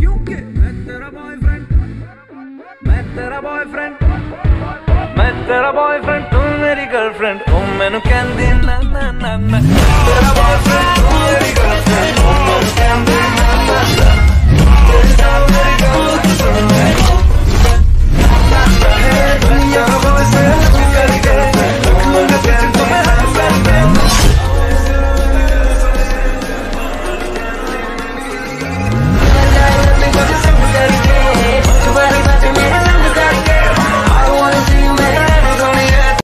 क्योंकि मैं तेरा बॉयफ्रेंड मैं तेरा बॉयफ्रेंड मैं तेरा बॉयफ्रेंड तू मेरी गर्लफ्रेंड तू मैनू कहंदी ना ना ना ना।